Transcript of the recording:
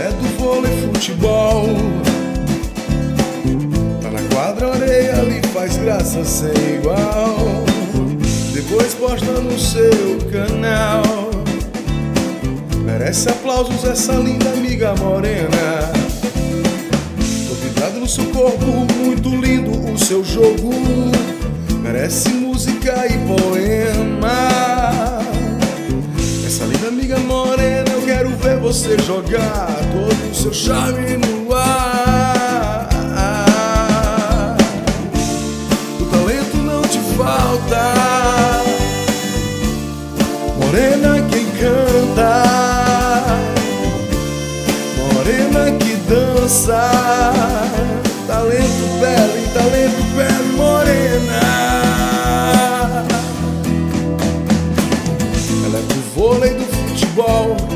é do vôlei futebol. Tá na quadra, areia ali faz graça sem igual. Depois posta no seu canal. Merece aplausos essa linda amiga morena. Tô vidrado no seu corpo, muito lindo o seu jogo. Merece música e poema. Essa linda amiga morena, você jogar todo o seu charme no ar. O talento não te falta, Morena quem canta, Morena que dança. Talento belo, talento belo, Morena. Ela é do vôlei do futebol.